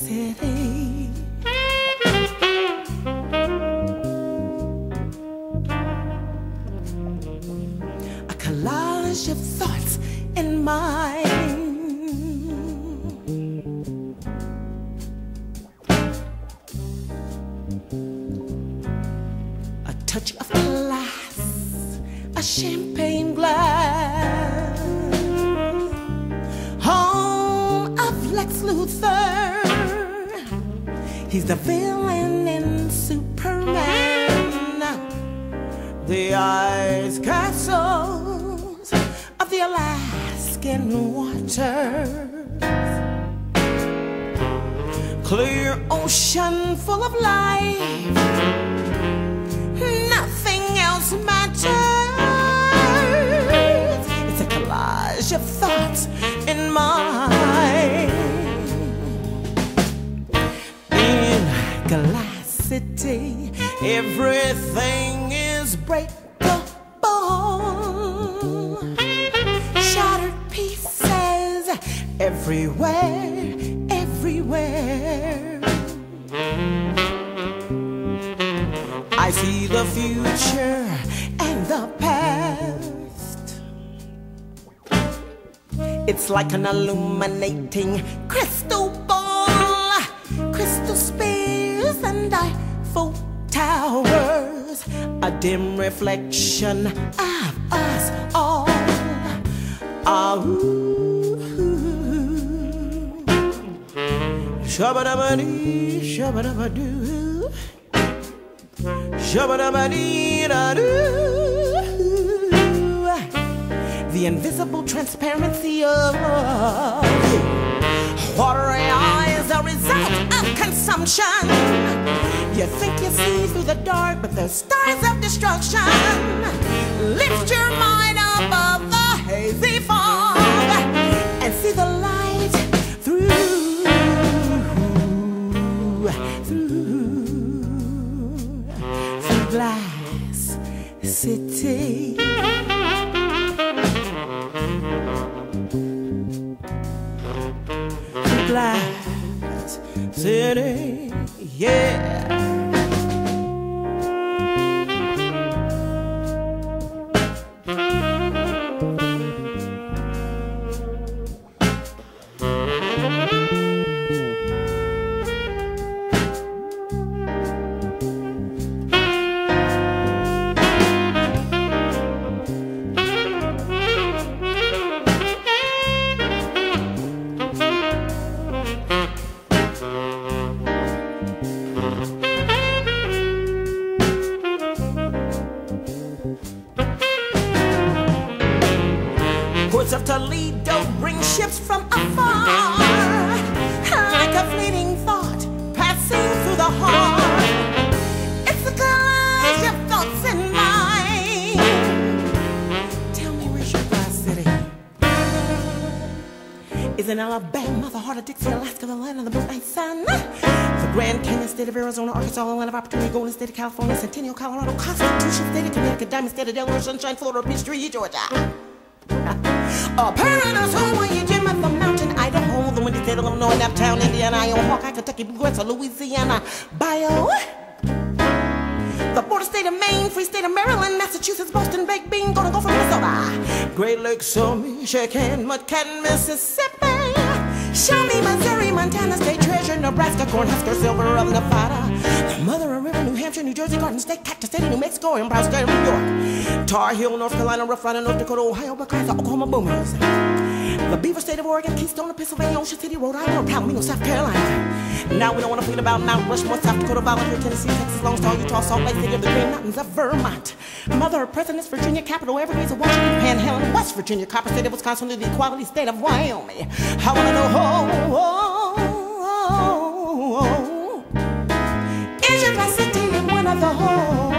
City. Collage of thoughts and mind. a touch of glass, a champagne glass. Home of Lex Luthor. He's the villain in Superman. The ice castles the Alaskan waters clear ocean full of life. Nothing else matters. It's a collage of thoughts in mind. In Glass City, everything is breakable. Everywhere, everywhere. I see the future and the past. It's like an illuminating crystal ball, crystal spears and Eiffel towers, a dim reflection of Shabba-dabba-dee. Shabba-dabba-dee-da-doo. The invisible transparency of. Watery eyes, a result of consumption. You think you see through the dark, but there's stars of destruction. Lift glass city. Glass City, yeah. Ports of Toledo bring ships from afar, like a fleeting thought passing through the heart. It's a collage of thoughts in mind. Tell me, where's your glass city? Is in Alabama, the heart of Dixie, Alaska, the land of the moonlight sun. The Grand Canyon state of Arizona, Arkansas, the land of opportunity, Golden State of California, Centennial, Colorado, Constitution state of Connecticut, Diamond state of Delaware, Sunshine, Florida, Peachtree, Georgia. A paradise home where you of the mountain, Idaho, the windy state of Illinois, Naptown, Indiana, Iowa, Hawkeye, Kentucky, Bluegrass, Louisiana, Bio. The border state of Maine, free state of Maryland, Massachusetts, Boston, baked bean, gonna Gopher Minnesota. Great Lakes, so Michigan, Mudcat, Mississippi. Show me Missouri, Montana, state treasure, Nebraska, Cornhusker, Silver of Nevada. The mother of River, New Hampshire, New Jersey, Garden State, Cactus State, New Mexico, Empire State New York. Tar Heel, North Carolina, Rough Rider, North Dakota, Ohio, Arkansas, Oklahoma, Boomers. The Beaver State of Oregon, Keystone of Pennsylvania, Ocean City, Rhode Island, Palomino, South Carolina. Now we don't want to forget about Mount Rushmore, South Dakota, Volunteer, Tennessee, Texas, Lone Star, Utah, Salt Lake City the Green Mountains of Vermont. Mother of Presidents, Virginia, Capital, Everglades of Washington, Panhandle, West Virginia, Copper State of Wisconsin, the Equality State of Wyoming. I want to know, oh, oh, oh, the whole.